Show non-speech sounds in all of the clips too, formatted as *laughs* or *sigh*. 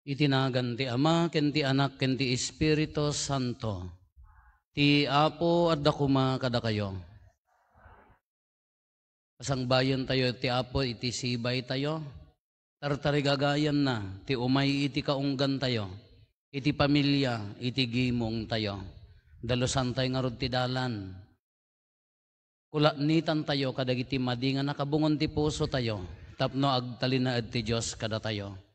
Itinagan ti Ama, ken ti Anak, ken ti Espiritu Santo. Ti Apo at dakuma kada kayo. Asang bayan tayo, ti Apo, iti sibay tayo. Tartarigagayan na, ti umay iti kaunggan tayo. Iti pamilya, iti gimong tayo. Dalusan tayo nga ti dalan. Kulanitan tayo, kadagiti madinga nakabungon ti puso tayo. Tapno agtalinaad ti Diyos kada tayo.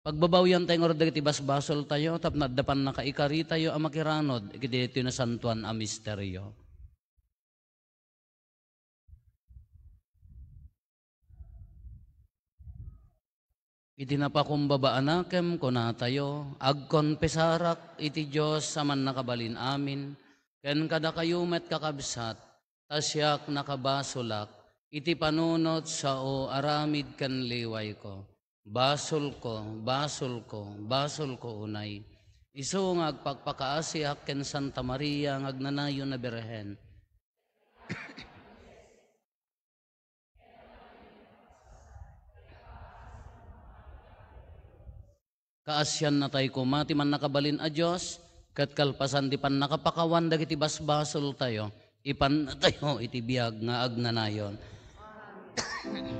Pagbabawyan tayo nga dagiti basbasol tayo, tap nadapan na kaikari tayo ang makiranod, ikiti ito na santuan a misteryo. Iti napakumbabaan na kem kuna tayo, agkonpesarak iti Diyos sa man nakabalin amin, ken kada kayo met kakabsat, tasyak nakabasolak, iti panunot sa o aramid kan liway ko. Basol ko, basol ko, basol ko unay. Iso nga agpagpakaasiak ken Santa Maria nga agnanayon na Birhen. *coughs* Kaasyan na tayo kumati man nakabalin a Diyos, kat kalpasan di pan nakapakawan dagiti basbasol tayo, ipan tayo iti biyag nga agnanayon. *coughs*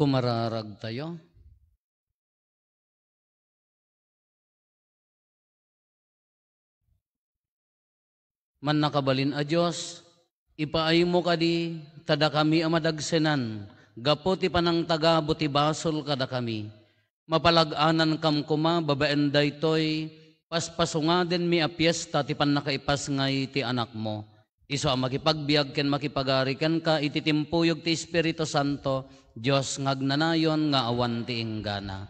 Kumararag tayo. Man nakabalin a Diyos, ipaay mo kadi, tada kami amadagsenan, gapo ti panang taga buti basol kada kami. Mapalaganan kam kuma, babaen daytoy, paspasunga din mi a piyesta ti pan nakaipas ngay ti anak mo. Iso makipagbiag ken makipagari ken ka ititimpuyog ti Espiritu Santo, Diyos ngagnanayon nga awan ti inggana.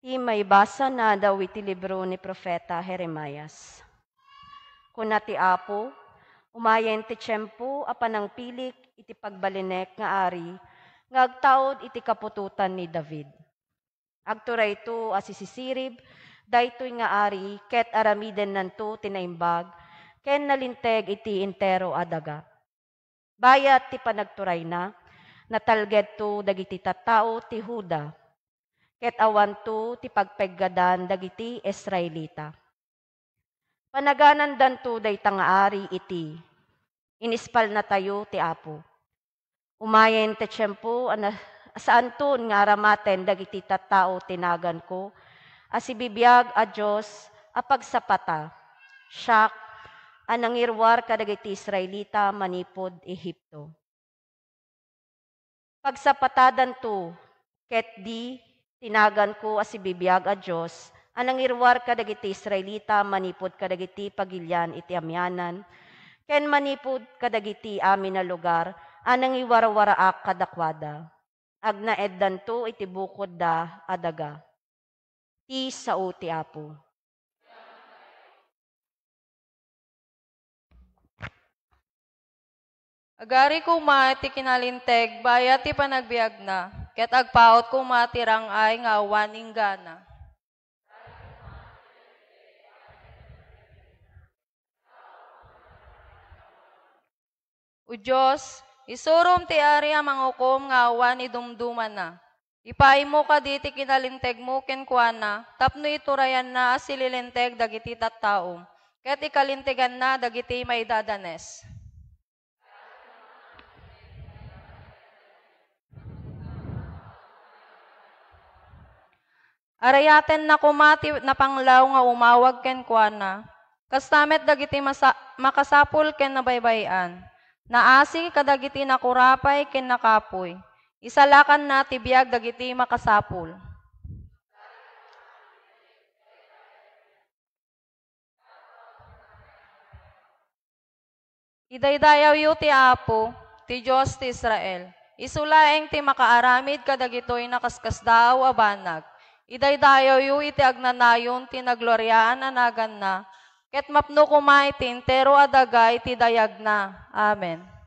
Ti may basa na daw iti libro ni Profeta Jeremias. Kuna ti Apo, umayen ti tiyempo apanang pilik iti pagbalinek nga ari, nga agtaod iti kapututan ni David. Agturay to asisisirib, daytoy nga ari, ket aramiden nanto tinaimbag, ken nalinteg iti intero adaga. Bayat ti panagturay na, natalged to dagiti tattao ti Huda, ket awan to ti pagpeggadan dagiti Israelita. Panaganan danto day tangaari iti, inispal na tayo ti Apo. Umayen ti tiyempo, ana, saan to nga aramaten dagiti tattao tinagan ko, asibibiyag a Diyos a pagsapata, siyak, anangirwar kadagiti Israelita manipod Ehipto. Pagsapatadan to, ket di Tinagan ko as ibibiyag a Diyos, anang irwar kadagiti Israelita, manipod kadagiti pagilyan iti amyanan, ken manipod kadagiti amin na lugar, anang iwarawaraak kadakwada. Agna eddan to iti bukod da adaga. Ti sao ti apo. Agari ko ma ti kinalinteg, bayat ti panagbiag na, ket agpaot ko matirang ay nga awan inggana. O Diyos, isurom ti ari ang mangukom nga awan idumduman na. Ipaay mo ka di ti kinalinteg mo kenkwana, tapno iturayan na asililinteg dagiti tattaom. Ket ikalintegan na dagiti maidadanes. Arayaten na kumati na panglaw nga umawag ken kuana. Kastamet dagiti masa, makasapul ken nabaybayan. Naasi kadagiti nakurapay ken nakapoy. Isalakan na tibiyag dagiti makasapul. Idaydayaw yu ti Apo, ti Diyos ti Israel. Isulaeng ti makaaramid kadagitoy nakaskas daw abanag. Idaydayaw yu iti agnanayon ti nagloryaan anagan na. Ket mapno kumay ti intero adagay ti dayag na. Amen.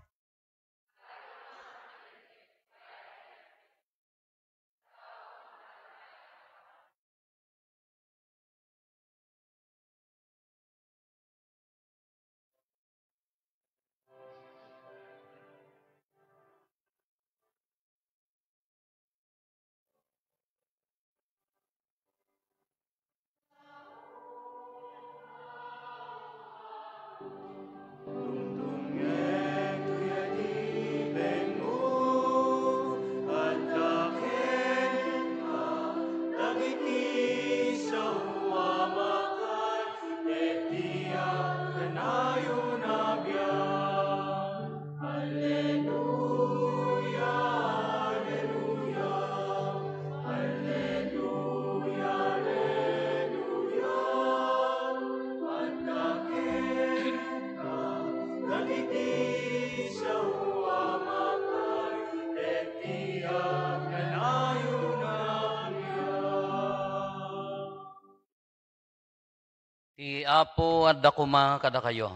Dakuma kada kayo.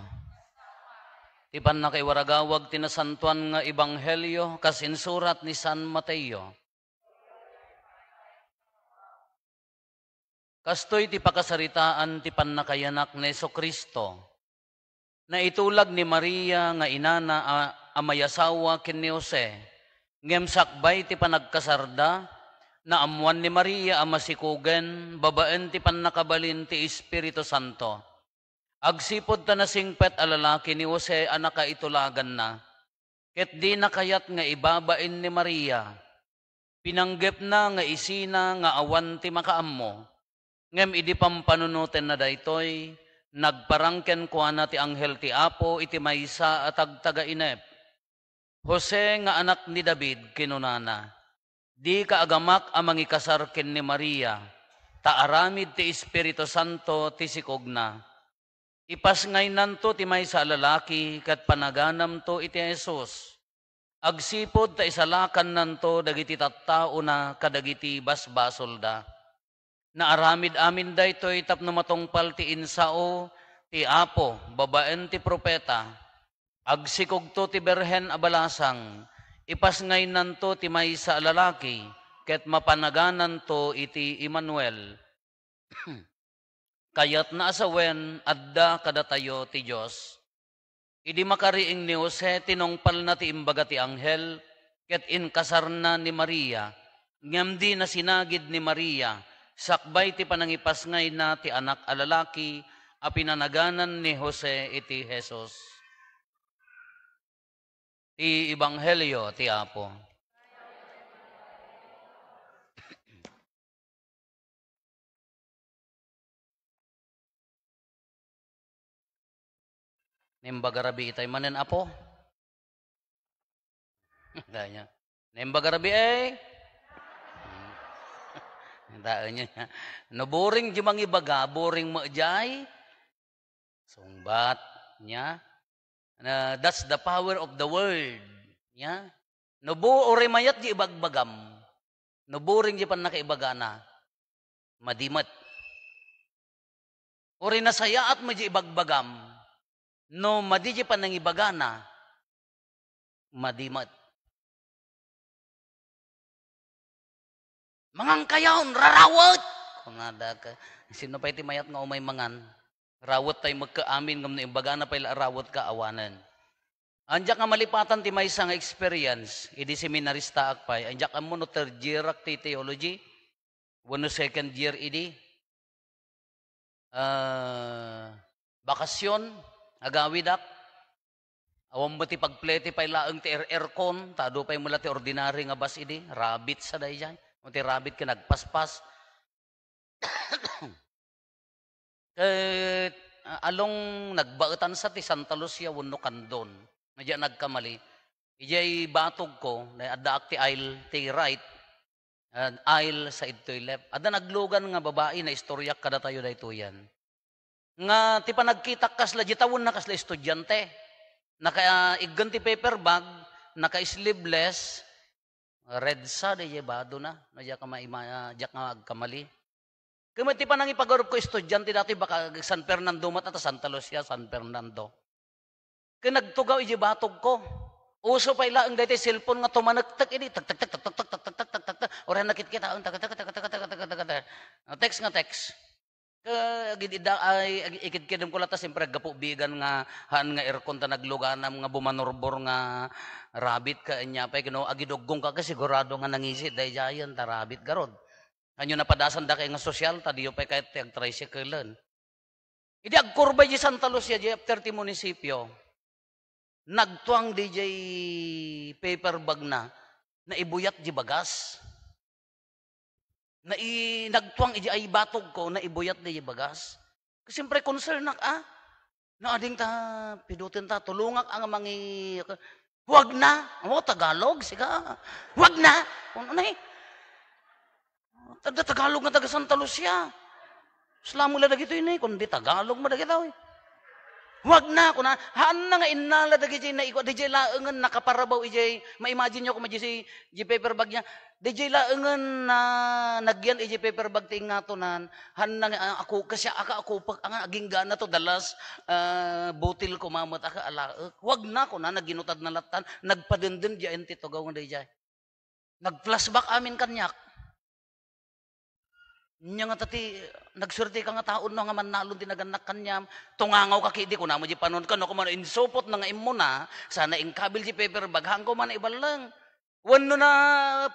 Ti pan na kay waragawag tinasantuan nga ebanghelyo kasinsurat ni San Mateo. Kastoy ti pakasaritaan ti pannakayanak ni Yeso Kristo na itulag ni Maria nga inana a, amayasawa ken ni Jose ngem sakbay ti panagkasarda na amuan ni Maria ama sikugen babaen ti pannakabalin ti Espiritu Santo Agsipod ta na singpet a lalaki ni Jose anak ka itulagan na. Ket di nakayat nga ibabain ni Maria. Pinanggep na nga isina nga awan ti makaammo. Ngem idi pampanunutin na daytoy, nagparangken ko na ti anghel ti Apo iti maysa at agtaga inep. Jose nga anak ni David kinunana. Di kaagamak amang ikasarken ni Maria. Taaramid ti Espiritu Santo ti sikogna. Ipas ngay nanto ti may sa lalaki kat panaganam to iti Jesus. Agsipod ta isalakan nanto dagiti tattao na kadagiti basbasol da. Naaramid amin daytoy tapno matungpal ti insao ti apo babaen ti propeta. Agsikog to ti berhen abalasang. Ipas ngay nanto ti may sa lalaki ket mapanaganan to iti Emmanuel. *clears throat* Kayat na asawen, adda kadatayo ti Diyos. Idi makariing ni Jose, tinongpal na ti imbaga ti anghel, ket inkasar na ni Maria, ngam di na sinagid ni Maria, sakbay ti panangipas ngay na ti anak alalaki, a pinanaganan ni Jose iti Jesus. Ti Ibanghelyo ti Apo. Nimbagarabi itay manen apo. *laughs* Danya. Nimbagarabi eh. *laughs* Daan niya. No boring di mangi baga, boring mo jay. Sungbat niya. Na that's the power of the word. Niya. No bo ore mayat di ibagbagam. No boring di pan nakaibagana. Madimat. Ore nasaya at madya ibagbagam no madiji pa nang ibagana, madimat. Mangang kayaon, rarawat! Kung nada ka, sino pa iti mayat nga umay mangan, rawat tayo magkaamin ngam na ibagana pa rawat ka awanan. Anjak nga malipatan ti may isang experience, idi seminarista akpay, anjak ang no third year ti theology, wano second year idi, uh, bakasyon, agawidak, awam ba ti pagplete pay laeng ti air- aircon, tado pay mula ti ordinary nga bas idi, rabbit sa day jay, o ti rabbit ka nagpaspas. *coughs* Ah, along nagbaetan sa ti Santa Lucia wenno kandon, medya nagkamali. Ijay batog ko, na adda ak ti aisle ti right, and aisle sa ito'y left. Ada naglugan nga babae na istoryak kada tayo dayto yan nga ti panagkita kasla jitawon na kasla estudyante naka iggan ti paper bag naka sleeveless red sa de bado na na diya ka maima diya ka agkamali kaya ti panang ipagarup ko estudyante dati baka San Fernando mat at Santa Lucia San Fernando kaya nagtugaw iji batog ko uso pa ila ang dati cellphone nga tumanagtak ini tak tak tak tak tak tak tak tak ora nakit kita ang tak tak tak tak tak tak tak tak tak text nga text Kagidida ay ikid-kidem ko lata siyempre gapo bigan nga han nga aircon ta nagluganam nga bumanorbor nga rabbit ka inya pa kino agidugong ka kasi sigurado nga nangisit dahil jayan ta rabbit garod. Kanyo napadasan da kay nga sosyal ta diyo pa kay tag tricycle. Idi agkurba di Santa Lucia di after ti munisipyo. Nagtuang DJ paper bag na na ibuyat di bagas na i, nagtuang iji ay batog ko na ibuyat na bagas. Siyempre concern nak ah. Na ading ta pidutin ta tulungak ang mangi Huwag na. Oh, Tagalog siga. Huwag na. Ano na eh. Taga Tagalog nga taga Santa Lucia. Slamo la dagito yun eh. Kundi Tagalog mo dagito eh. Huwag na ko na. Haan na nga inala dagi jay na iko. DJ laengan nakaparabaw ijay. Ma-imagine nyo kung si di paper bag niya. DJ laengan na nagyan ijay paper bag ting nga to nan. Han na nga ah, ako kasi aka ako pag ang aging gana to dalas uh, butil ko mamot aka alaek. Huwag na ko na naginutad na latan. Nagpadindin di enti to gawang DJ. Nag-flashback amin kanyak. Nya nga tati, nagsurti ka nga taon no nga manalon tinaganak kanyam, tungangaw ka kidi ko na mo di panon ka no kuman insupot na nga imo na, sana ingkabil di paper bag hangko man ibalang. Wano na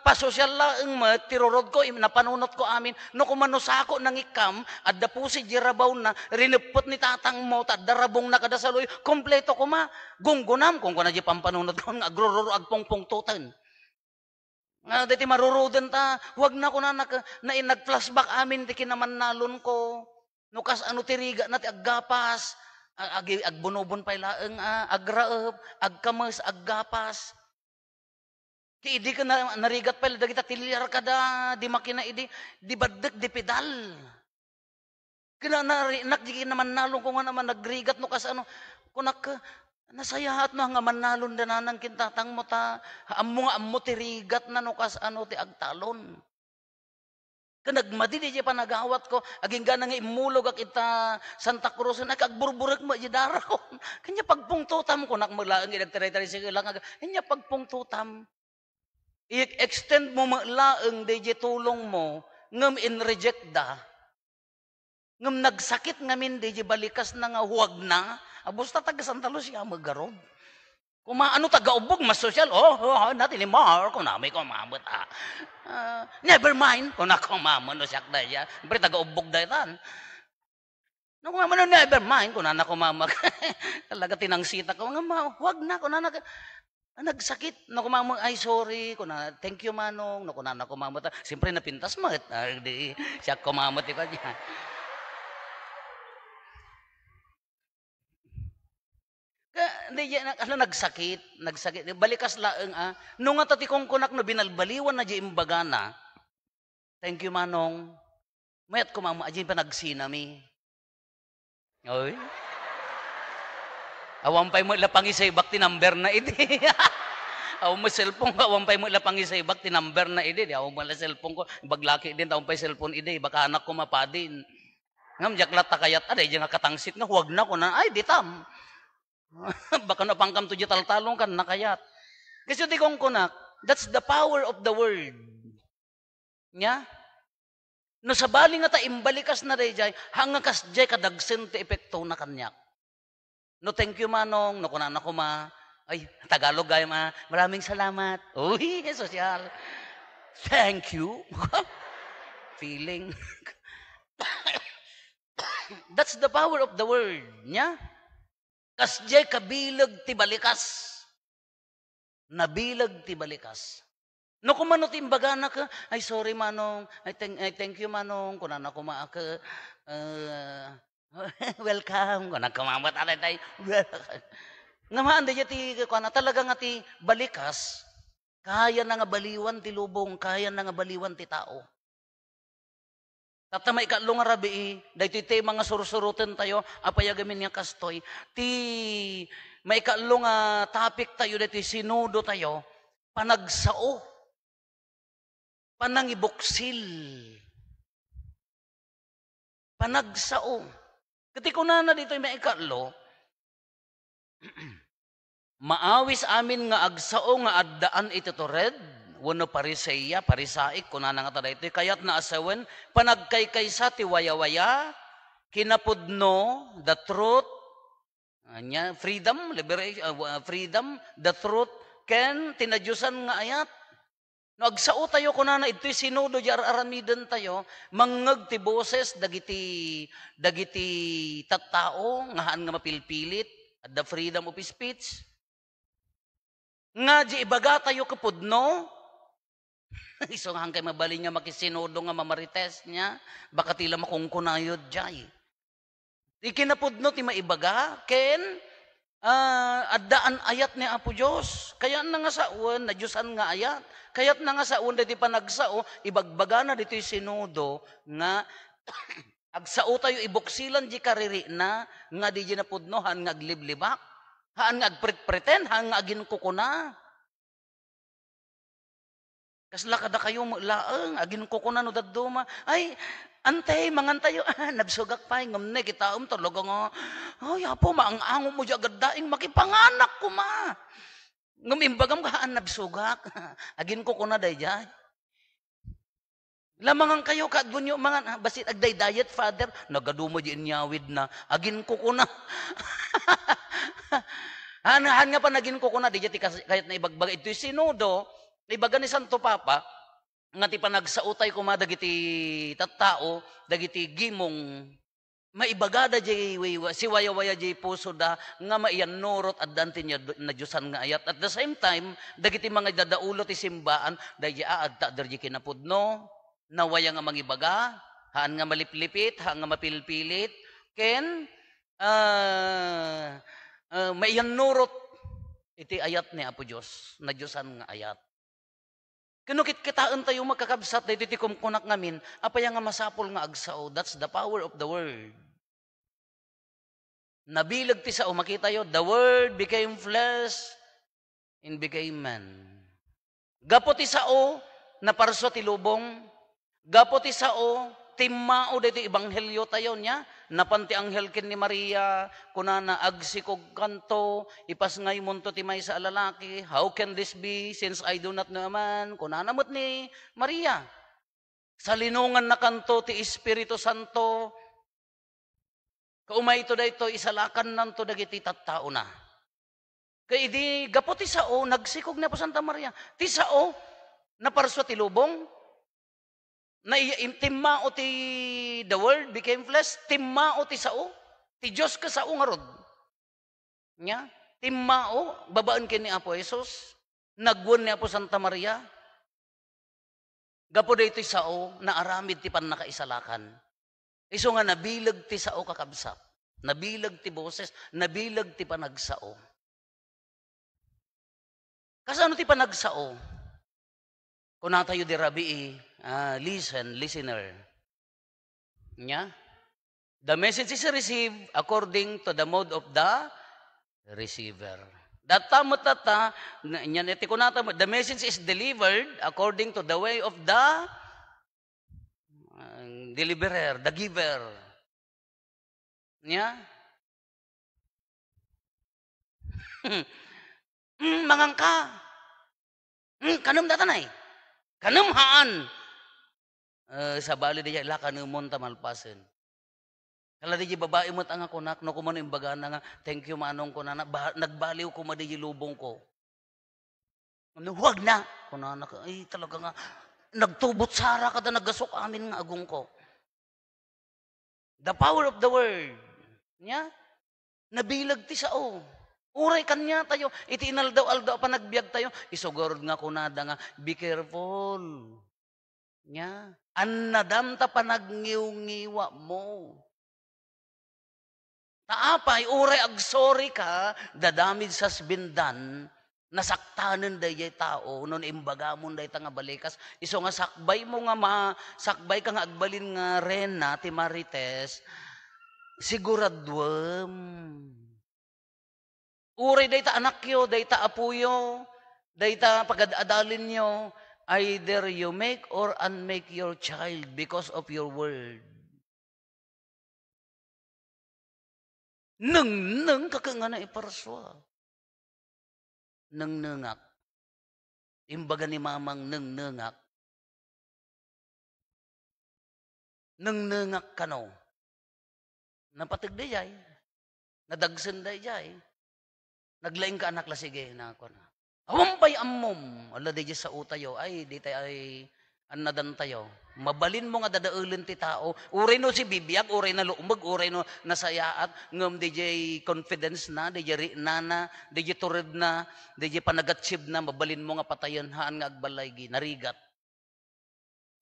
pasosyal laeng ma, tirorod ko, napanunot ko amin, no kumanusako nang ikam, at dapo si Jirabaw na, rinipot ni tatang mo, at darabong na kadasaloy, kompleto ko ma, gunggunam, kung ko na di pampanunot ko, agrororo agpongpong tutan. Nga dati marurudan ta, wag na ko na, naka, na nag-flashback amin, di kinaman nalon ko. Nukas ano tiriga na ti aggapas, ag, ag, agbunobon pa ilaeng, ah, agraep, agkamas, aggapas. Ti idi ka na, narigat pa dagi ta tilyar ka da, di makina idi, di badak di pedal. Kina na, nak, di naman nalong ko nga naman nagrigat no kas ano, kunak ka, nasayahat no nga manalon da nanang kintatang mo ta, ammo nga ammo tirigat na no kas ano ti agtalon. Kanagmadi di pa nagawat ko, aging gana nga imulog ak ita Santa Cruz, nakagburburak mo di dara ko. *laughs* Kanya pagpungtutam ko, nakmula ang inagtaray-taray sa ilang, kanya pagpungtutam. I-extend mo malaang di tulong mo, ngam in-reject da. Ngam nagsakit ngamin di balikas na nga huwag na, abos ta taga Santa Lucia magarob. Kung maano taga-ubog, mas social, oh, oh, oh natin ni Mar, kung namin ko mamot, ah. Ah, never mind, kung ako mamon, no siyak na yan. Pero taga-ubog da yan. No, kung mamon, never mind, kung nana ko mamag. *laughs* Talaga tinangsita ko, nga huwag na, kung nana, Ah, nagsakit. No, kumamang, ay, sorry. Kuna, thank you, Manong. No, kunana kumamot. Siyempre, napintas mo. Ah, di, siya kumamot ikaw niya. *laughs* Ka, hindi, ano, nagsakit. Nagsakit. Balikas laeng, ah. Nung nga tati kong kunak no, binalbaliwan na di imbaga na. Thank you, Manong. Mayat kumama, ajin pa nagsinami. Oy. Awampay mo lapang isay bakti number na idi. *laughs* Aw mo cellphone ko, awampay mo lapang isay bakti number na idi. Aw mo la cellphone ko, baglaki din taon pay cellphone idi, baka anak ko mapadin. Ngam jaklat ta kayat aday nga katangsit nga huwag na ko na ay ditam. *laughs* baka na pangkam to taltalong kan nakayat. Kasi di kong kunak, that's the power of the word. Nya? No sa bali nga ta imbalikas na day hanga kas jay kadagsen ti epekto na kanyak. No, thank you, Manong. No, kunan ako, ma. Ay, Tagalog, gaya, ma. Maraming salamat. Uy, *laughs* sosyal. Thank you. *laughs* Feeling. That's the power of the word. Nya? Kasjay kabilag ti balikas. Nabilag ti balikas. No kumano timbaga na ka, ay sorry manong, ay thank, ay thank you manong, kunan ako maaka, uh, *laughs* welcome, kunan kumamat alay tay, nga maan di ti kuana talaga nga ti balikas, kaya na nga baliwan ti lubong, kaya na nga baliwan ti tao. Tata may ikatlo nga rabi, dahito ti mga sursurutan tayo, apayagamin nga kastoy, ti may ikatlo nga topic tayo, dahito sinudo tayo, panagsao, panangibuksil, panagsao. Kati ko na na dito may ikatlo, *clears throat* maawis amin nga agsao nga addaan iti to red, wano pariseya, parisaik, kuna na nga tada ito, kayat na asawen, panagkaykaysa ti waya-waya, kinapudno, the truth, anya, freedom, liberation, uh, freedom, the truth, ken, tinadyusan nga ayat, No agsao tayo kunana ito'y sinudo di aramidan tayo mangag ti boses dagiti dagiti tattao ngahan nga mapilpilit at the freedom of speech. Nga di ibaga tayo kapudno *laughs* iso nga kay mabali nga makisinudo nga mamarites niya baka tila makungkunayod jay. Ikinapudno ti maibaga ken Ah, addaan ayat ni Apo Diyos. Kaya na nga sa uwan, na Diyosan nga ayat. Kaya't na nga sa uwan, diti panagsao, ibagbaga na dito sinudo, nga *coughs* agsao tayo ibuksilan di kariri na, nga di napudnohan, nga agliblibak. Haan nga agpret-preten, haan nga agin. Kasla kada kayo laeng, agin kukuna no daduma. Ay, Antay, mangantayo, *laughs* ah, nabsugak pa, ngamne, kita um, talaga nga, ay, apo, maangango mo agad daing, makipanganak ko ma. Ngumimbagam ka, ah, nabsugak. *laughs* Agin ko ko na day jay. Lamangan kayo, kadunyo, mga, basit agday diet, father, nagadumo di inyawid na, agin ko ko na. Hanahan *laughs* nga pa nagin ko ko na, di kahit na ibagbag, ito'y sinudo, Ibaga ni Santo Papa, nga ti panagsautay kuma dagiti tattao, dagiti gimong maibagada jay si waya-waya jay puso da nga maiyan nurot at danti niya na Diyosan nga ayat. At the same time, dagiti mga dadaulo ti simbaan, dagiti aadta darji kinapudno, nawaya nga mangibaga, haan nga maliplipit, haan nga mapilpilit, ken ah uh, maiyan nurot iti ayat ni Apo Diyos, na Diyosan nga ayat. Kanukit kitaan tayo magkakabsat na iti kumkunak ngamin, apaya nga masapol nga agsao, that's the power of the word. Nabilag ti sao, makita yo, the word became flesh and became man. Gapo ti sao, na parso ti lubong, gapo ti sao, timmao dito ibanghelyo tayo niya, napanti anghel kin ni Maria, kunana agsikog kanto, ipas ngay munto ti may sa lalaki, how can this be since I do not know man, kunana mo't ni Maria. Sa linungan na kanto ti Espiritu Santo, kaumay ito da ito, isalakan nanto dagiti tattao na. Kaya di, gapo ti sao, nagsikog na po Santa Maria. Ti sao, naparso ti lubong, na timma o ti the world became flesh, timma o ti sao, ti Diyos ka sao nga rod. Nya, timma o, babaan kin ni Apo Jesus, nagwon ni Apo Santa Maria, gapo da ito sao, na aramid ti pan nakaisalakan. Iso nga nabilag ti sao kakabsat, nabilag ti boses, nabilag ti panagsao. Kasano ti panagsao? Kung tayo di rabi, uh, listen, listener. Nya? The message is received according to the mode of the receiver. Data mo tata, nya neti ko nata the message is delivered according to the way of the uh, deliverer, the giver. Nya? *laughs* mm, mangangka. Mm, kanum datanay. Kanum haan. Uh, sa bali di ila kanumon tamalpasen. Kala di babae mo ang ako nak no kumano imbaga na nga thank you manong ko na, na nagbaliw ko madi lubong ko. Ano wag na kuno na ay talaga nga nagtubot sara kada nagasok amin nga agong ko. The power of the word. Nya? Nabilag ti sao. Uray kanya tayo. Iti inaldaw-aldaw pa nagbiag tayo. Isugurod nga kunada nga, be careful. Nya? Annadam ta pa nagngiw-ngiwa mo. Taapay, uray ag sorry ka, dadamid sa sbindan, nasaktanan day tao, nun imbaga mo day nga balikas, iso nga sakbay mo nga ma, sakbay ka nga agbalin nga rena, ti marites, siguradwam. Uray day ta anak yo, day ta apuyo, day ta pagadadalin nyo, either you make or unmake your child because of your word. Neng neng kakanga na iparswa. Neng nengak. Imbaga ni mamang neng nengak. Neng nengak kano. Napatig day jay. Nadagsan day jay. Naglaing ka anak la sige na ako na. Awampay ammom. Ala di sa utayo. Ay, di tayo ay anadan tayo. Mabalin mo nga dadaulin ti tao. Uray no si bibiyag, uray na luumag, uray no nasayaat, ngam DJ confidence na, DJ nana, DJ turid na, DJ panagatsib na, mabalin mo nga patayon, haan nga agbalay gi, narigat.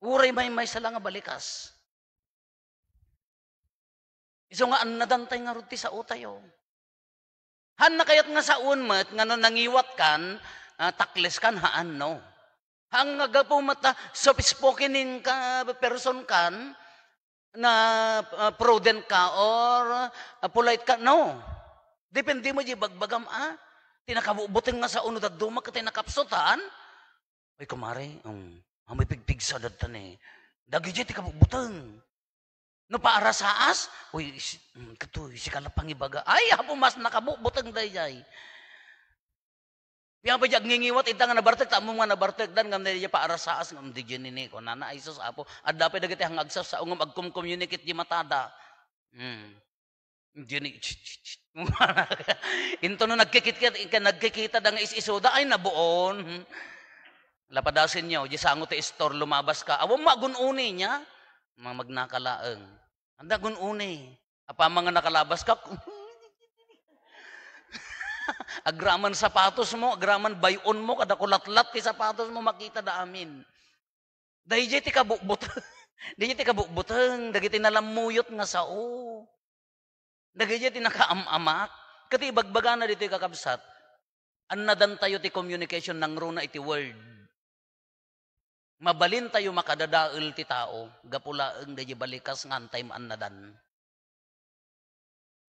Uray may may sala nga balikas. Iso nga anadantay nga ruti sa utayo. Han na kayat nga sa unmat, nga nangiwat kan, uh, takles kan, haan no. Hang nagapo mata soft spokenin ka person kan na uh, prudent ka or uh, polite ka no. Depende mo di bagbagam ah. Tinakabubuting nga sa unod at duma ka tinakapsutan. Ay kumare, um, may pigpig sa datan eh. Dagi di tikabubutang. No para sa as, uy, um, katoy, si kalapang ibaga. Ay, hapo mas nakabubutang dayay. Piang pa ngingiwat ita nga nabartek tamo nga nabartek dan ngam niya para sa as ngam di ni ko nana sus apo adda pa dagiti hangagsa sa ungam agkum communicate di matada. Hmm. Dini *laughs* Into no nagkikita nagkikita da nga is isuda ay nabuon. Lapadasin nyo, di sango ti store, lumabas ka. Awang magununi niya. Mga magnakalaeng. Anda gununi. Apa mga nakalabas ka, *laughs* *laughs* agraman sapatos mo, agraman bayon mo, kada kulatlat ti sapatos mo, makita da amin. Dahil ti kabukbut. *laughs* Dahil ti kabukbuteng, dahil ti nalamuyot nga sao. Dahil ti nakaamamak. Kati bagbaga na dito kakabsat. Annadan tayo ti communication ng runa iti word. Mabalin tayo makadadael ti tao. Gapulaeng dahil balikas nga time annadan.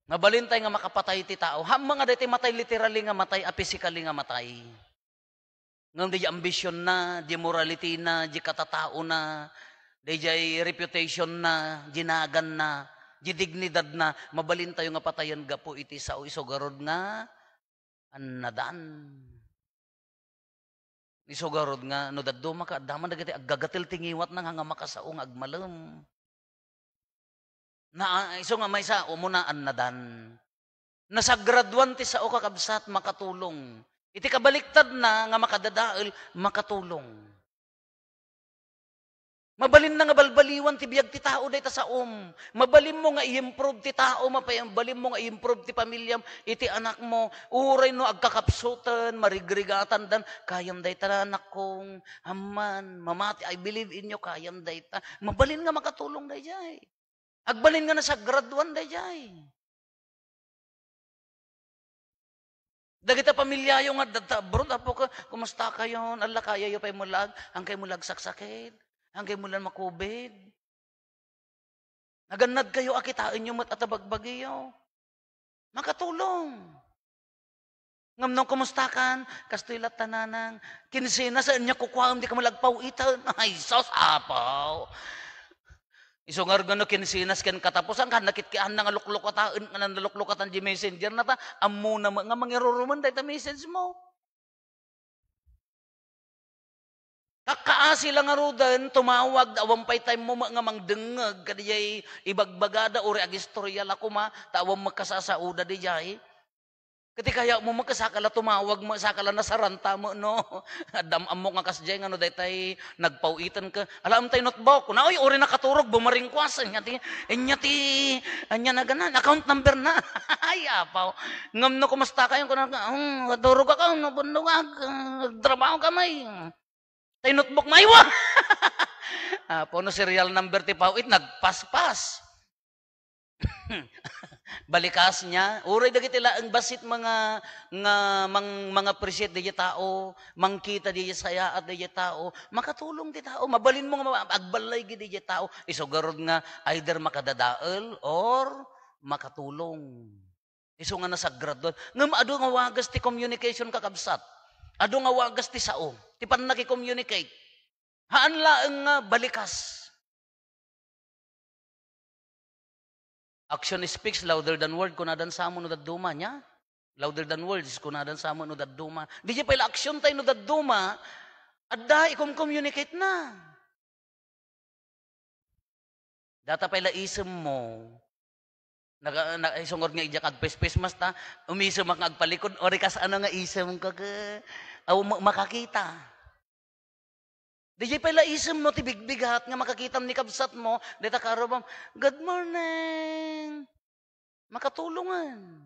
Mabalin tayo nga makapatay ti tao. Ha, mga dati matay literally nga matay, a physically nga matay. Ngam di ambition na, di morality na, di katatao na, di reputation na, ginagan na, di dignidad na, mabalin tayo nga patayan gapo iti sao isogarod nga, annadan. Isogarod nga, no daddo maka, daman dagiti aggagatil tingiwat na nga makasaong agmalem. Na iso nga may sa umuna annadan. Nasagraduan ti sao kakabsat makatulong. Iti kabaliktad na nga makadadael makatulong. Mabalin na nga balbaliwan ti biyag ti tao dayta sa um. Mabalin mo nga i-improve ti tao, mapayambalin mo nga i-improve ti pamilyam, iti anak mo, uray no agkakapsutan, marigrigatan dan, kayam dayta na anak kong, haman, mamati, I believe in you, kayam dayta. Mabalin nga makatulong dayjay. Agbalin nga na sa graduan dayjay. Dagita pamilya yung nga bro, apo ka, kumusta kayo? Allah kaya yung pa'y mulag, ang kay mulag saksakit, ang kay mulag makubid. Naganad kayo, akitain nyo mat atabagbagayo. Makatulong. Ngam nung kumustakan, kastilat tananang, kinsina sa inya kukwam, di ka malagpaw itan. *laughs* Ay, sos, apaw. Isungar gano kinsinas ken katapusan kan nakit kian nga luklukatan nga nang luklukatan di messenger na ta ammo na nga mangiruruman dayta message mo. Kakaasi lang nga rudan, tumawag, awampay time mo nga mangdengeg, kadiyay ibagbagada, uri agistorya la kuma, tawang magkasasauda di jay. Kati kaya mo magkasakala tumawag mo, sakala nasaranta mo, no? *laughs* Adamam mo nga kasjay, ano, dahil nagpawitan ka. Alam tayo notebook, na, oy, uri nakaturog, bumaringkwas, anya ti, anya ti, anya na ganan, account number na. *laughs* Ay, apaw. Ngam no, kumusta kayo, kung um, turog ka, no, bundugag, trabaho ka may. Tayo notebook, maywa. Apo, no, serial number ti pawit, nagpaspas. *laughs* balikas niya. Uray dagiti laeng basit mga nga mang, mga appreciate di tao. Mangkita di saya at di tao. Makatulong ti tao. Mabalin mo nga agbalay gid di tao. Isugarod nga either makadadael or makatulong. Iso nga nasagrad doon ngam ado nga wagas ti communication kakabsat. Ado nga wagas ti sao ti pan naki-communicate. Haan laeng nga balikas Action speaks louder than word kunadan sa mo no daduma niya. Louder than words kunadan sa mo no daduma. Di siya pala action tayo no daduma, adda ikom communicate na. Data pala isem mo, Naga, na, isungod nga ijak agpes-pes mas ta, umisem ang agpalikod, ori kas ano nga isem ka ka, aw makakita. Di pala isem mo, tibigbigat nga makakitam ni kabsat mo, dita karobam, good morning. Makatulungan.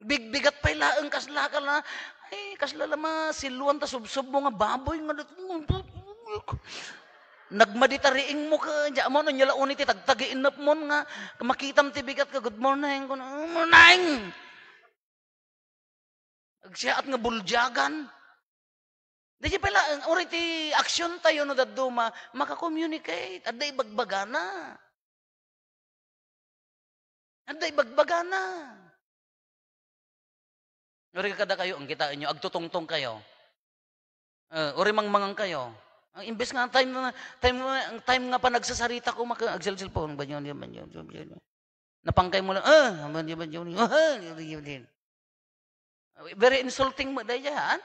Bigbigat pala ang kasla ka na, ay, kasla lama, siluan ta subsub mo nga baboy nga. Nagmaditariing mo ka, diya mo, nung yala unit, tagtagiin na mo nga, makitam tibigat ka, good morning, good morning. Agsiyaat nga buljagan. Di pala, uri ti aksyon tayo no daduma, makakommunicate. At day bagbagana. At day bagbagana. Uri kada kayo, ang kita inyo, agtutungtong kayo. Uh, uri mangmangang kayo. Ang imbes nga time na time ang time nga pa nagsasarita ko maka agsel cellphone ba yun ba yun napangkay mo lang ah ba yun ba yun very insulting mo dayan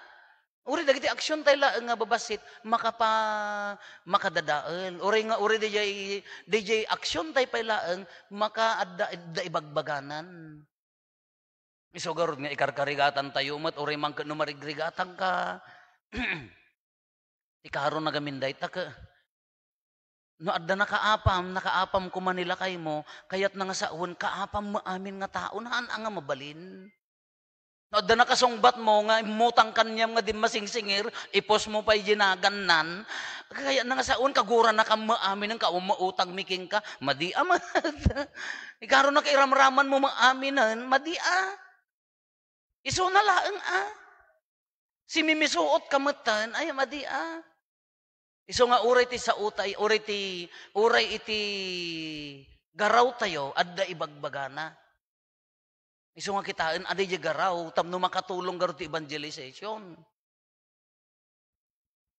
Uri dagiti aksyon tayo la nga babasit makapa makadadael. Uri nga uri DJ DJ aksyon tayo pa laeng makaadda da ibagbaganan. Isugarod nga ikarkarigatan tayo mat uri man numarigrigatan ka. Ti karon nagaminday ta ka. No adda nakaapam, nakaapam ko Manila kay mo, kayat na nga saon kaapam mo amin nga tao na ang nga mabalin. No adda nakasungbat mo nga imutang kanyam nga din masingsingir, ipos mo pa ginaganan. Kaya nga saon kagura na kam maamin ang kaumautang miking ka, madi amat. *laughs* Ikaron na kairamraman mo maaminan, madi a. Iso na laeng a. Si mimisuot kamatan, ay madi a. Iso nga uray ti sa utay, uray ti, uray iti garaw tayo, adda ibagbagana. Iso nga kitaan, aday di garaw, tamno makatulong garo ti evangelization.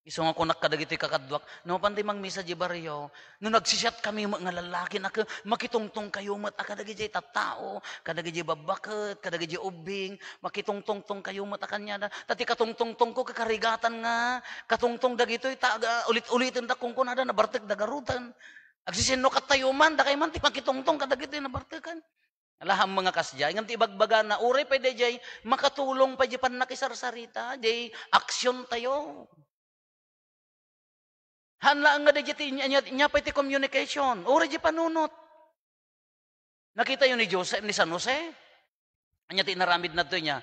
Iso nga kunak kadagiti kakadwak, no panti mang misa di baryo, no nagsisat kami mga lalaki na makitungtong kayo mat akadagiti tattao, kadagiti babaket, kadagiti ubing, makitungtong kayo mat akanya da. Tati katungtong ko kakarigatan nga, katungtong dagitoy taga ulit-ulitin da kung kunada na bartek dagarutan. Agsisinno katayo man, da kay man ti makitungtong kadagitoy na bartekan. Alaham mga kasjay, ngam ti ibagbaga na, uri pa jay, makatulong pa di pan nakisarsarita, jay. Aksyon tayo. Hanla nga da jay, nya pa iti communication, uri di panunot. Nakita yun ni Joseph, ni San Jose, anya ti naramid na niya,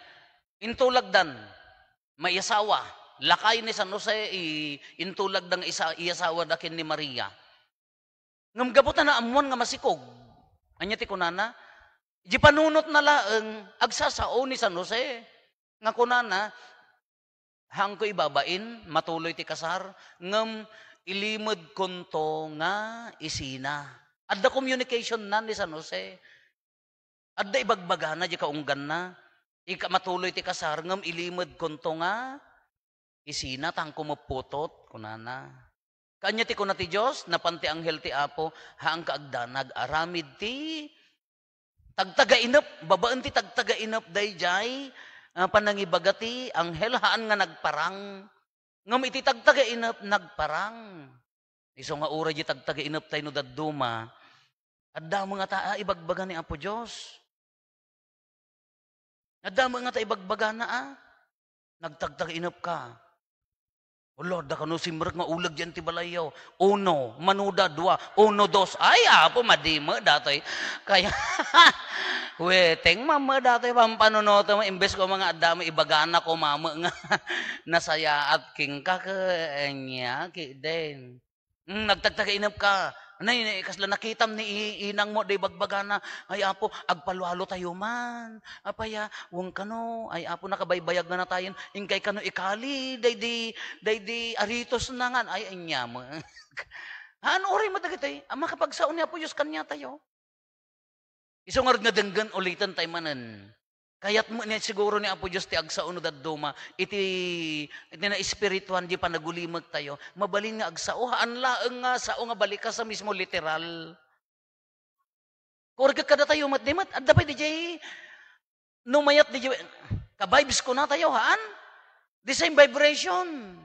intulagdan, may asawa, lakay ni San Jose, i, intulagdan isa, iasawa dakin ni Maria. Ngam gabutan na amuan nga masikog, anya ti kunana, Di panunot na laeng agsasao ni San Jose. Nga kunana, hang ko ibabain, matuloy ti kasar, ngem ilimod konto nga isina. Adda communication na ni San Jose. Adda ibagbaga na, di kaunggan na. Ika matuloy ti kasar, ngem ilimod konto nga isina, tang kumuputot, kunana. Kanya ti kuna ti Diyos, napanti anghel ti Apo, haang kaagdanag, aramid ti tagtaga inop, babaan ti tagtaga inop dayjay, uh, panangibagati, anghel haan nga nagparang. Ngam iti tagtaga inop, nagparang. Iso nga ura di tagtaga inop tayo no daduma, adda mga taa ibagbaga ni Apo Diyos. Adda mga ta ibagbaga na ah. Nagtagtaga inop ka. O Lord, da kanu simrek nga ulag dyan ti balayaw. Uno, manuda, dua, uno, dos. Ay, apo, madima, datoy. Kaya, *laughs* weteng, mama, datoy, pampanunoto mo, imbes ko mga adamo, ibagana ko, mama, nga, *laughs* nasaya at king ka, kanya, ki, den. Mm, nagtagtaga inap ka. Nay, kasla nakitam ni inang mo, day bagbagana. Ay, apo, agpalwalo tayo man. Apaya, wong kano, ay apo, nakabaybayag na na tayo. Ingkay kano ikali, day di, day di aritos na nga. Ay, anya mo. *laughs* ano rin mo dagitay? Ang makapagsaon niya po, Diyos kanya tayo. Iso nga rin nga denggan ulitan tayo manan. Kaya't siguro ni Apo Diyos ti agsaon at duma, iti, iti na espirituan di pa nagulimag tayo, mabalin nga agsao, haan laeng nga sao nga balik ka sa mismo literal. Kurga kada tayo mat di mat, adda pa di jay, numayat di jay, ka-vibes ko na tayo, haan? The same vibration.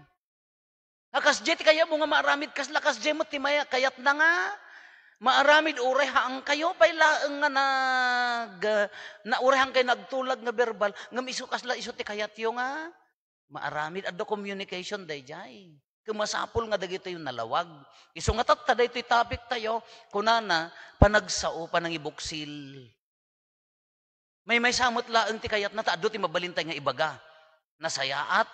Hakas jay, kaya mo nga maaramid kas lakas jay mo, ti maya, kayat na nga, maaramid uray haang kayo pay laeng nga nag na uray hang kay nagtulag nga verbal ngam isu kasla isu ti kayat yo nga. Maaramid addo communication dayjay kumasapol nga dagito yung nalawag. Isu nga tat taday to'y topic tayo. Kunana panagsao panangibuksil may may samot laeng ti kayat na ta addo ti mabalintay nga ibaga. Nasayaat.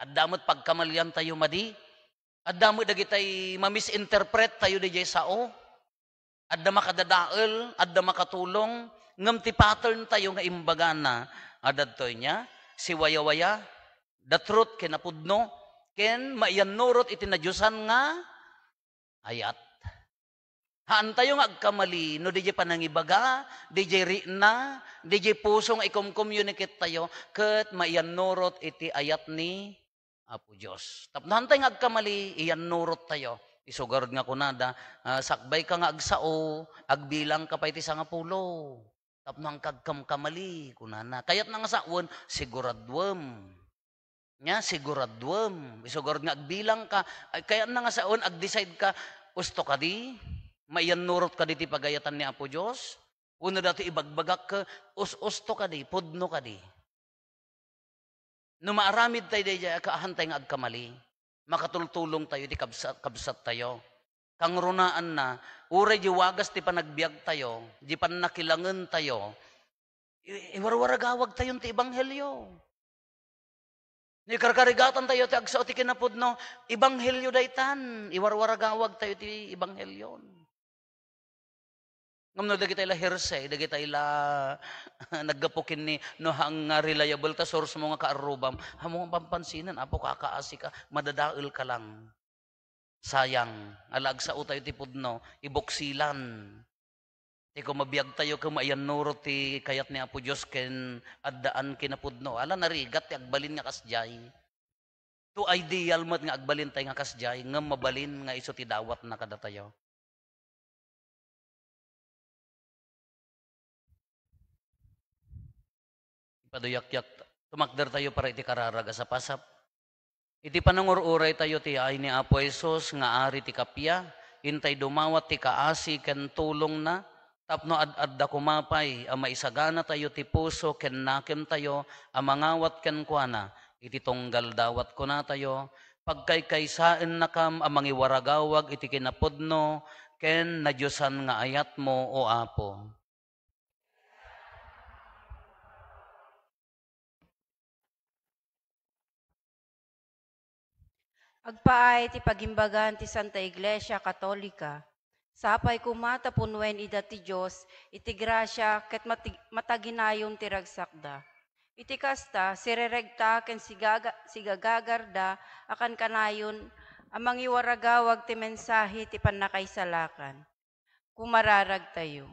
Addamot pagkamalyan tayo madi. Addamot dagitay mamisinterpret tayo di sao adda makadadael, adda makatulong, ngam ti pattern tayo nga imbaga na, adadtoy niya, si waya-waya, the truth kinapudno, ken maiyanurot iti nadyusan nga, ayat. Haan tayo nga agkamali, no DJ panangibaga, DJ rina, DJ puso nga ikom-communicate tayo, ket maiyanurot iti ayat ni Apo Diyos. Tapnahan tayo nga agkamali, iyanurot tayo. Isugarod nga kunada, uh, sakbay ka nga agsao, agbilang ka pa iti nga pulo. Tapno ang kagkam kamali, kunana. Kayat nga saon, siguradwem. Nya, siguradwem. Isugurod nga agbilang ka. Ay, kaya na nga saon, ag-decide ka, usto ka di, maiyan nurot ka di ti pagayatan ni Apo Diyos. Una dati ibagbagak ka, us-usto ka di, pudno ka di. No maaramid tayo day kaahantay nga agkamali. Makatultulong tayo, di kabsat, kabsat tayo. Kang runaan na, uray di wagas ti panagbiag tayo, di pan nakilangan tayo, iwarwaragawag tayo ti ibanghelyo. Ni karkarigatan tayo ti agsa ti kinapod no, ibanghelyo daytan, iwarwaragawag tayo ti ibanghelyon. Ngam no dagi tayo la hearsay, dagi tayo la *laughs* naggapukin ni no hang reliable ta source mo nga kaarubam. Hamo pampansinan, apo kakaasi ka, madadail ka lang. Sayang, alag sa utay ti pudno, iboksilan. Ti ko mabiyag tayo kung maayan nuro ti kayat ni Apo Diyos ken addaan kinapudno. Ala narigat ti agbalin nga kasjay. To ideal mat nga agbalin tayo nga kasjay, nga mabalin nga iso ti dawat na kada Paduyak-yak, tumakder tayo para iti kararaga sa pasap. Iti panangururay tayo ti ay ni Apo Esos nga ari ti kapya, intay dumawat ti kaasi ken tulong na, tapno ad-adda kumapay, ang maisagana tayo ti puso ken nakem tayo, ang mangawat ken kuana, iti tunggal dawat ko na tayo, pagkaykaysaan na kam ang mangiwaragawag iti kinapudno, ken nadyosan nga ayat mo o Apo. Agpaay ti pagimbagan ti Santa Iglesia Katolika. Sapay kumata punwen ida ti Diyos, iti grasya ket mataginayon ti ragsakda. Iti kasta, sireregta ken sigaga, sigagagarda akan kanayon amang iwaragawag ti mensahe ti panakaisalakan. Kumararag tayo.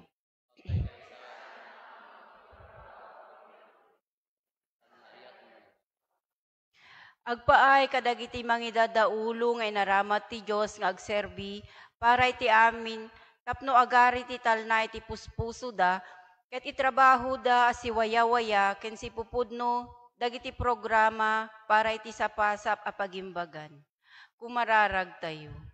Agpaay kadagiti mangidadaulo nga inaramat ti Dios nga agserbi para iti amin tapno agari ti talna iti puspuso da ket itrabaho da si waya-waya ken si pupudno dagiti programa para iti sapasap a pagimbagan. Kumararag tayo.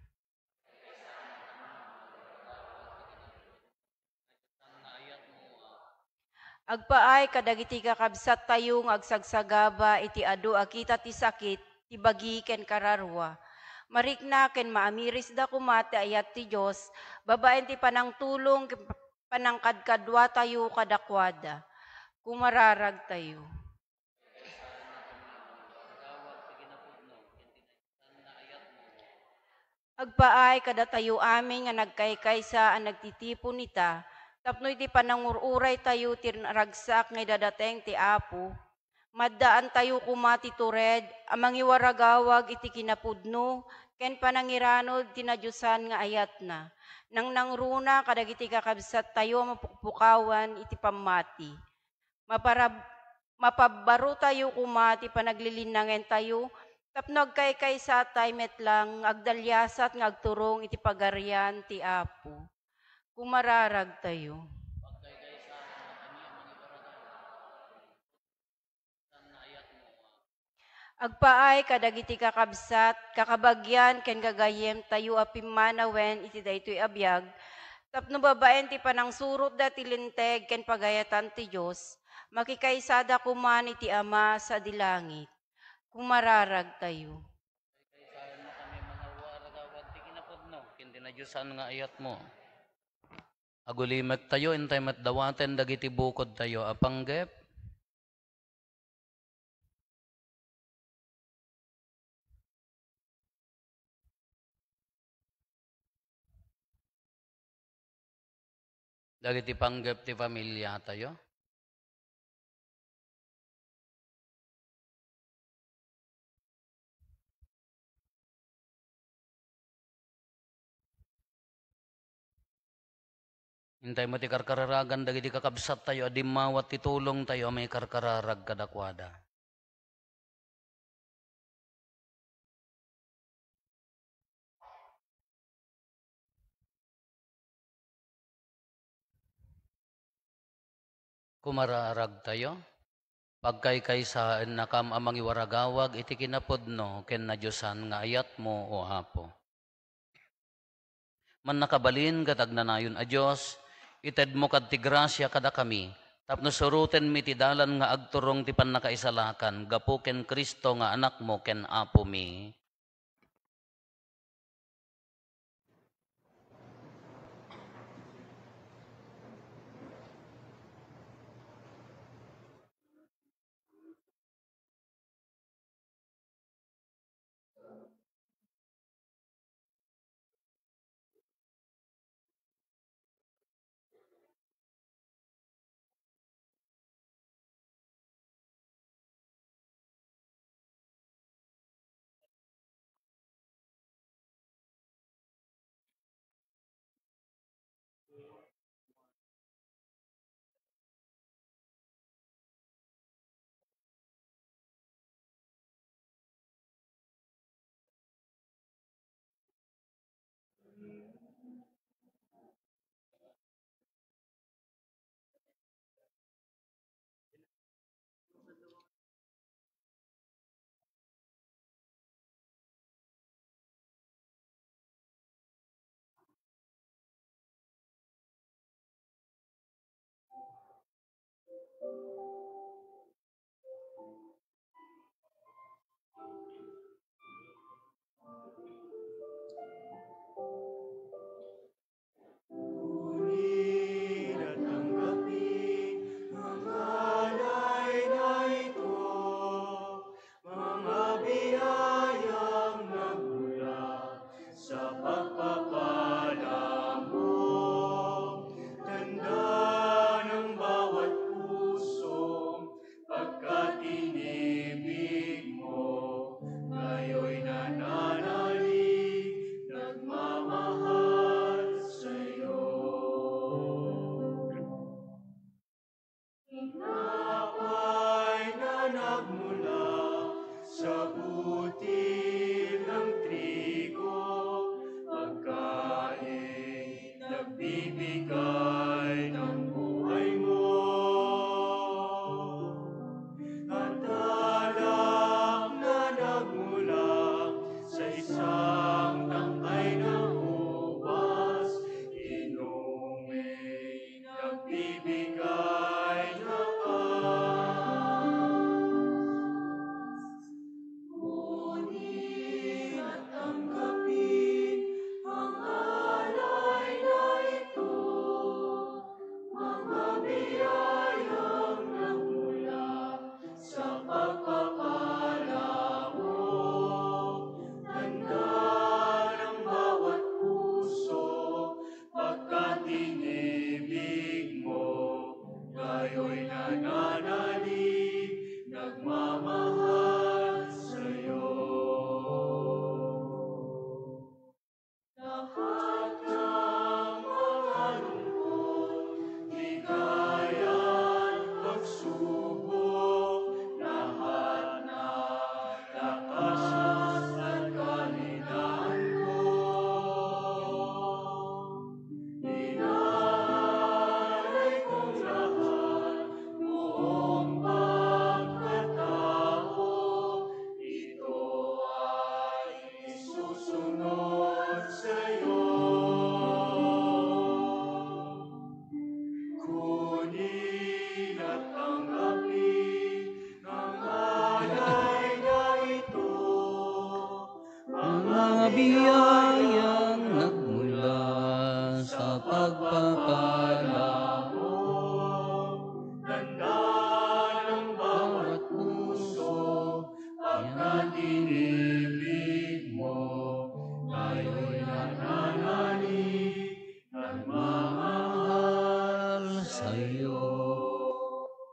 Agpaay kadagiti kakabsat tayo nga agsagsagaba iti adu akita ti sakit ti bagi ken kararwa. Marikna ken maamiris da kumate ayat ti Dios babaen ti panang tulong ken panangkadkadwa tayo kadakwada. Kumararag tayo. Agpaay kada tayo amin nga nagkaykaysa ang nagtitipon nita, tapno iti panangururay tayo ti ragsak nga dadateng ti apo, maddaan tayo kumati tured, amang iwaragawag iti kinapudno, ken panangiranod tinadyusan nga ayat na. Nang nangruna kadagiti kakabsat tayo mapukpukawan iti pamati. Maparab, mapabaro tayo kumati panaglilinangen tayo, tapnog kay kay sa timet lang, agdalyasat nga agturong iti pagarian ti apo. Kumararag tayo. Agpaay kadagiti kakabsat, kakabagyan, ken gagayem tayo apimanawen iti daytoy abiyag, tapno babaen ti panang surot da ti linteg ken pagayatan ti Dios, makikaysada kuman iti Ama sa dilangit. Kumararag tayo. Mo kami mga waragawag ti kinapudno, ken tinadyusan nga ayat mo. Agulimek tayo, intay mat dawaten dagiti bukod tayo, apanggep. Dagiti panggep ti pamilya tayo. Hintay mo ti karkararagan dagiti kakabsat tayo, adimawat ti tulong tayo, may karkararag kadakwada. Kumararag tayo, pagkaykaysaan na kam amang iwaragawag, iti kinapodno, ken na Diyosan nga ayat mo o apo. Man nakabalin katag nanayon a Dios, ited mo kad ti grasya kada kami, Tapno suruten mi ti dalan nga agturong ti pannakaisalakan, gapu ken Kristo nga anak mo ken apo mi. Mga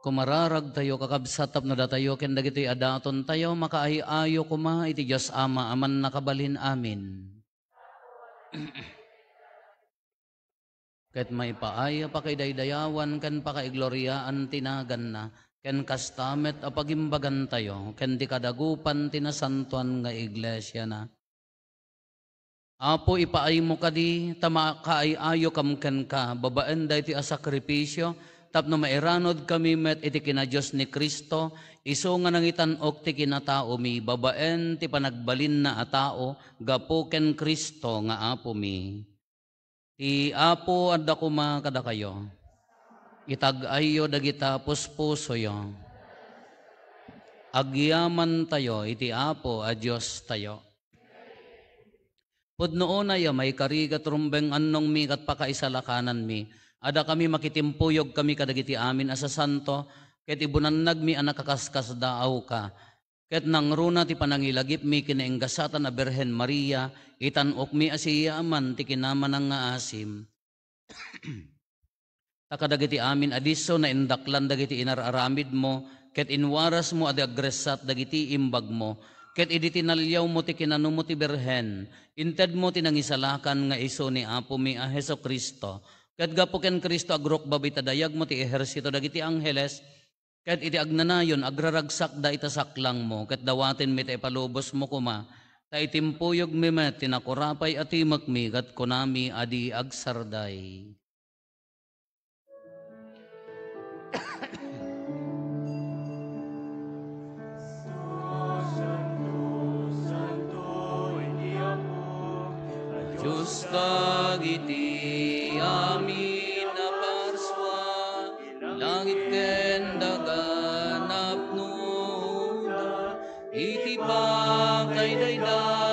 Kumararag tayo kakabsatap na datayo ken dagitoy adaton tayo makaayo kuma iti Dios Ama aman nakabalin amin. *clears throat* Ket may paaya pa kay ken pakaigloriaan tinagan na ken kastamet a pagimbagan tayo ken di kadagupan tinasantuan nga iglesia na. Apo ipaay mo kadi tama kaayayo kam ken ka babaen dayti a sakripisyo tapno mairanod kami met iti kina Diyos ni Kristo, iso nga nangitan ok ti kinatao mi, babaen ti panagbalin na a tao, gapo ken Kristo nga apo mi. Ti apo adda kuma kada kayo. Itag-ayo dagita puspuso yo. Agyaman tayo, iti apo a Diyos tayo. Pudno na may karigat rumbeng annong mi kat pakaisalakanan mi. Ada kami makitimpuyog kami kadagiti amin asa santo, ket ibunannag mi anak kakaskas daaw ka. Ket nang runa ti panangilagip mi kinainggasatan na Berhen Maria, itanok mi asiya aman ti kinaman ng nga asim. *clears throat* Takadagiti amin adiso na indaklan dagiti inararamid mo, ket inwaras mo adi agresat dagiti imbag mo, ket idi tinalyaw mo ti kinano mo ti berhen, inted mo tinangisalakan nga iso ni Apo mi a Heso Kristo, ket gapo ken Kristo agrok babay tadayag mo ti ehersito dagiti angheles, ket iti agnanayon agraragsak da itasaklang mo, ket dawatin mi ti palubos mo kuma, ta itimpuyog mi met tinakurapay atimak mi, kat kunami adi agsarday. Diyos dagiti amin na parswa, langit ken daganap nuda, iti kay daydayawa.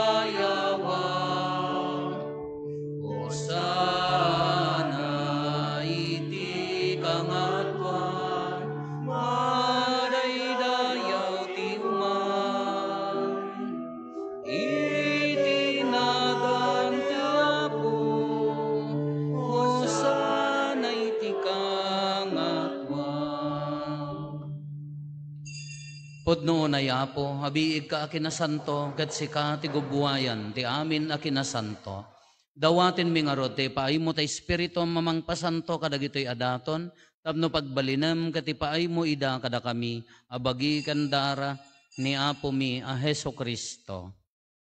Podno na yapo, habiig ka akinasanto, kat sika ti gubuwayan, ti amin akinasanto. Dawatin mi nga rod, ti paay mo ta espiritu mamang pasanto kadagitoy adaton, tapno pagbalinam kati paay mo ida kada kami, abagi kandara ni Apo mi a Heso Kristo.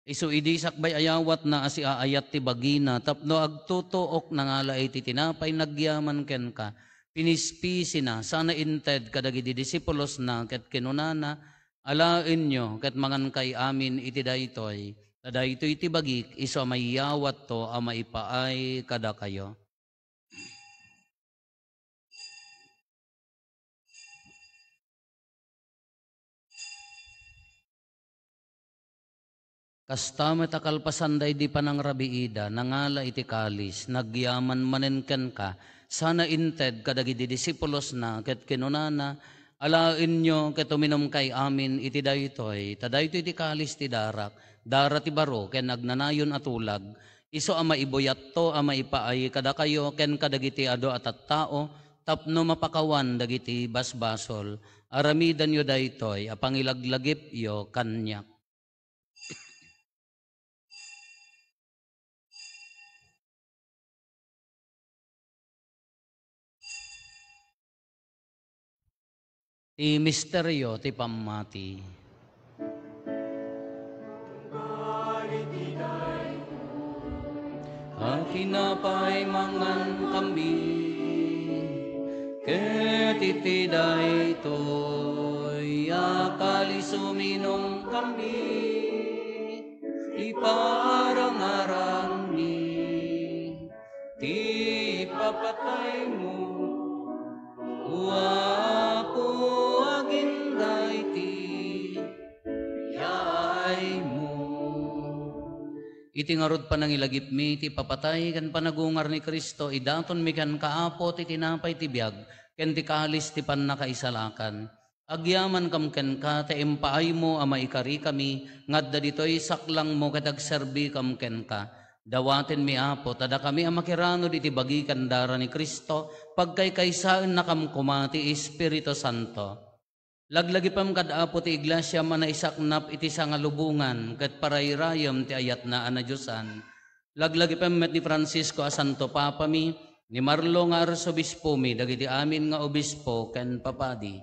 Isu idi sakbay ayawat na asi aayat ti bagina tapno agtutuok na nga laay ti tinapay nagyaman ken ka. Pinispisi na sana inted kadagiti disipulos na ket kinunana alain nyo ket mangan kay amin iti daytoy. Daytoy ti bagik iso mayawat to a maipaay kada kayo. Kastama takalpasanday di panang rabiida, nangala iti kalis, nagyaman manenken ka, sana inted kadagiti disipulos na, ket kinunana, alain nyo ket uminom kay amin iti daytoy, tadaytoy iti kalis ti darak, dara ti baro, ken nagnanayon atulag, iso ama ibuyat to, ama ipaay kada kayo, ken kadagiti ado at at tao, tapno mapakawan dagiti basbasol, aramidan yo daytoy, apangilaglagip yo kanyak. Ti misteryo ti pamati. Akinapay mangan kami, ket itiday to'y akali suminom kami, iparang-arang ni, ti papatay mo, Wapo Iti ngarod pa nang ilagip mi, ti papatay kan panagungar ni Kristo, idaton mi kan kaapo ti tinapay ti biyag, ken ti kalis ti pan nakaisalakan. Agyaman kam ken ka, te empaay mo ama ikari kami, ngadda ditoy saklang mo katagserbi kam ken ka. Dawaten mi apo, tada kami ang makirano di bagi kandara ni Kristo, pagkay kaysaan na kam kumati Espiritu Santo. Laglagi pam kada apo ti iglesia man na isaknap iti sangalubungan, kat parayrayam ti ayat na anadyosan. Laglagi pam met ni Francisco a Santo Papa mi, ni Marlo nga arsobispo mi, dagiti amin nga obispo, ken papadi.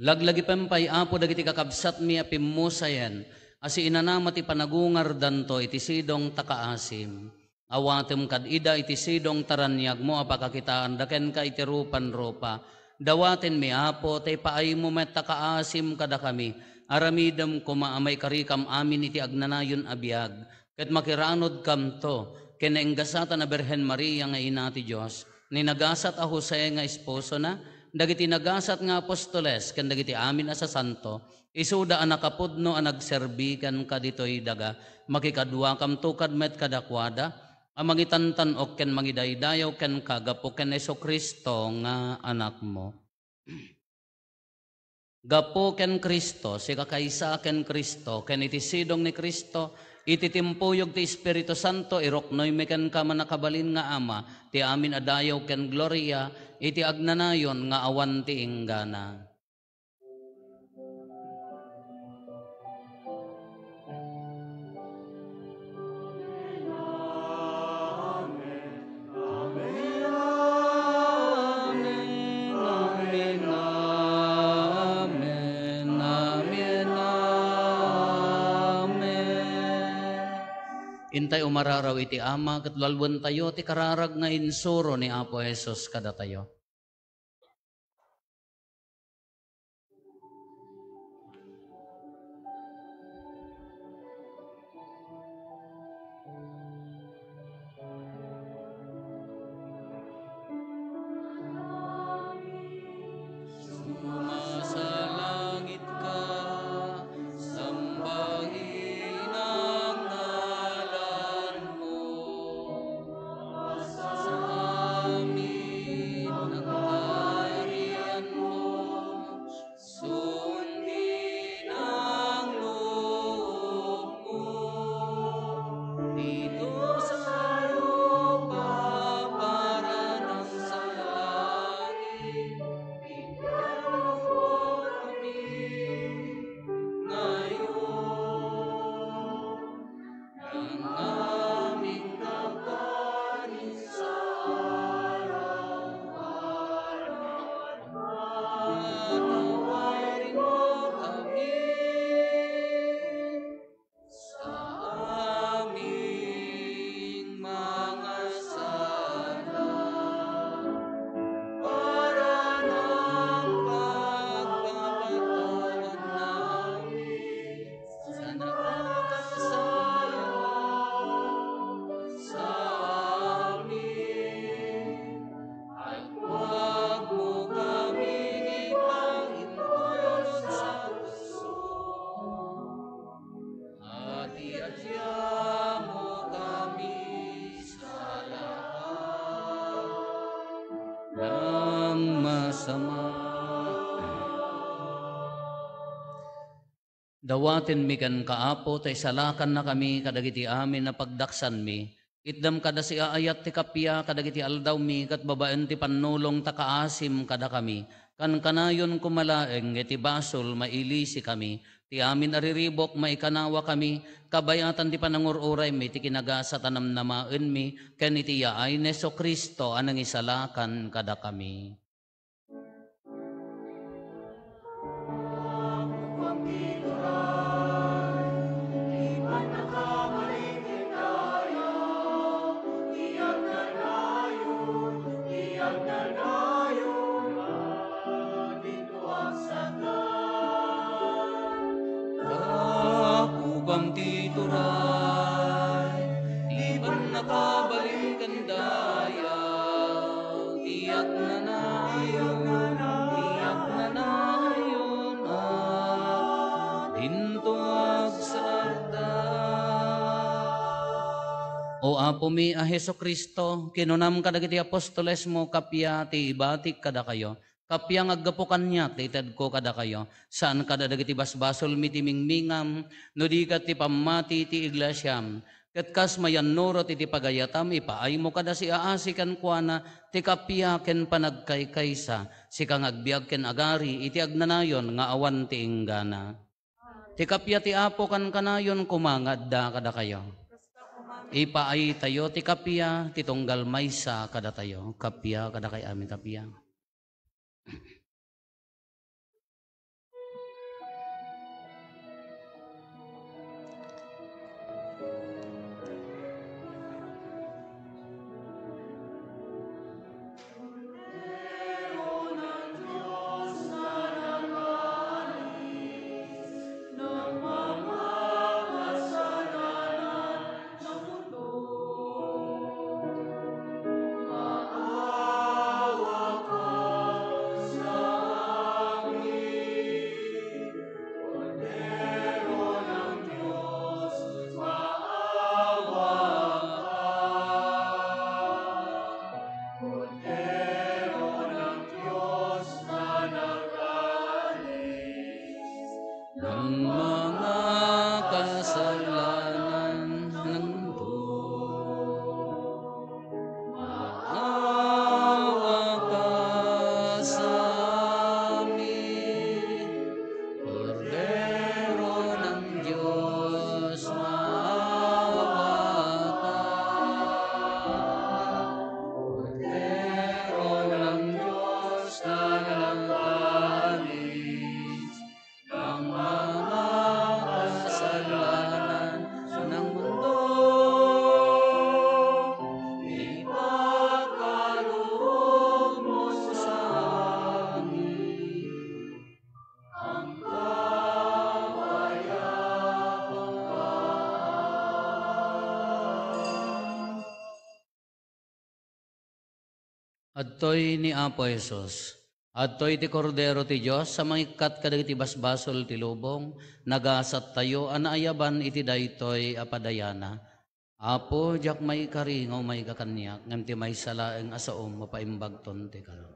Laglagi pam pay apo dagiti kakabsat mi a pimusayan, Asi inanama ti panagungar danto iti sidong takaasim. Awatem kad ida iti sidong taranyag mo apakakitaan daken ka iti rupan ropa. Dawaten mi apo tay paay mo met takaasim kada kami. Aramidam kumaamay karikam amin iti agnanayon abiyag. Ket makiranod kam to. kinainggasata na Berhen Maria nga ina ti Diyos, ninagasat a Jose nga esposo na, dagiti nagasat nga apostoles, ken dagiti amin a sa santo, isuda a nakapudno a nagserbi kan kaditoy daga, makikadwa kam tukad met kadakwada, a mangitantan ok ken mangidaydayaw ken kagapo ken Yeso Kristo nga anak mo. *clears throat* Gapo ken Kristo, si kakaysa ken Kristo, ken iti sidong ni Kristo, iti timpuyog ti Espiritu Santo, iroknoy me ken kama nakabalin nga ama, ti amin adayaw ken gloria, iti agnanayon nga awan ti inggana. Intay umararaw iti ama, kat lalwan tayo, ti kararag nga insuro ni Apo Jesus kada tayo. Dawatin mi kan kaapo, tay salakan na kami kadagiti amin na pagdaksan mi. Itdam kada si aayat ti kapya kadagiti aldaw mi kat babaen ti panulong takaasim kada kami. Kan kanayon kumalaeng iti basol mailisi kami. Ti amin ariribok maikanawa kami. Kabayatan ti panangururay mi ti kinagasa tanam namaen mi. Ken iti yaay neso Kristo anang isalakan kada kami. O apo mi a Heso Kristo, kinunam kadagiti apostoles mo kapya ti ibatik kada kayo. Kapya nga aggapo kanya, tited ko kada kayo. Saan kada dagiti basbasol mi ti mingmingam, no di ti pamati ti iglesyam. Kat kas mayan nurot iti pagayatam, ipaay mo kada si aasi kan kuana, ti kapya ken panagkaykaysa, si kang ken agari, iti agnanayon nga awan ti inggana. Ti kapya ti apo kan kanayon kumangad da kada kayo. Ipaay tayo ti kapya, ti tunggal maysa kada tayo. Kapya kada kay amin kapya. Adtoy ni Apo Jesus. Adtoy ti kordero ti Diyos sa mangikat kadagiti basbasol ti lubong, nagasat tayo anaayaban iti daytoy apadayana. Apo, jak may karingaw may kakanyak, ngam ti may salaeng asaom mapaimbagton ti kalong.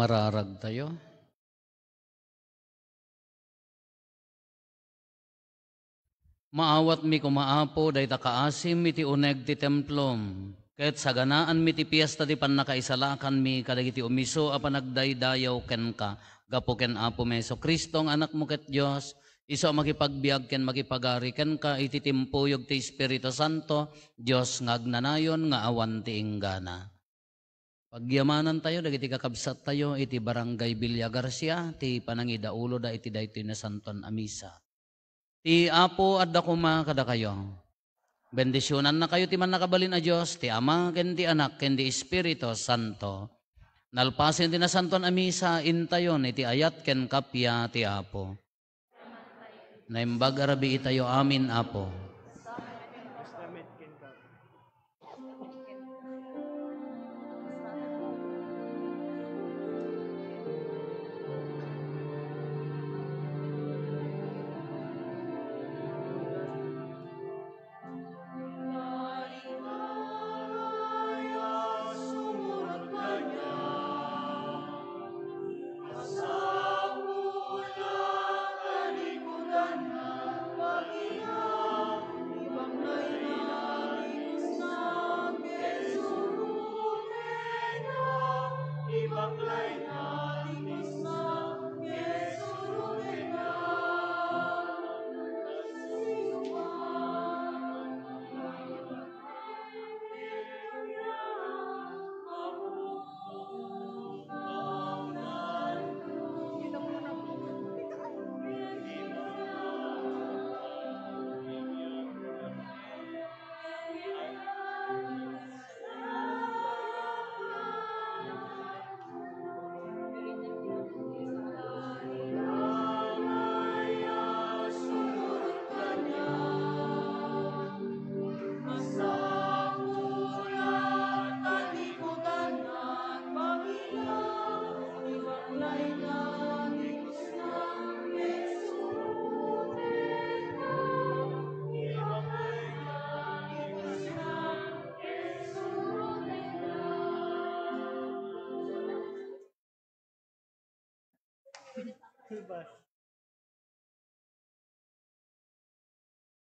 Kumararag tayo. Maawat mi kumaapo day takaasim iti uneg ti templom. Ket saganaan mi ti piyesta ti pannakaisalakan mi kadagiti umiso a panagdaydayaw ken ka. Gapo ken Apo Meso Kristo ang anak mo ket Dios. Iso makipagbiag ken makipagari ken ka iti timpuyog ti Espiritu Santo. Dios ngagnanayon nga awan ti inggana. Pagyamanan tayo, dagiti kakabsat tayo, iti barangay Villa Garcia, ti panangidaulo da iti daytoy na Santon Amisa. Ti Apo adda kuma kada kayo. Bendisyonan na kayo ti man nakabalin a Dios, ti Ama ken ti Anak ken ti Espiritu Santo. Nalpasin ti na Santon Amisa intayon iti ayat ken kapya ti Apo. Naimbag arabi itayo amin Apo.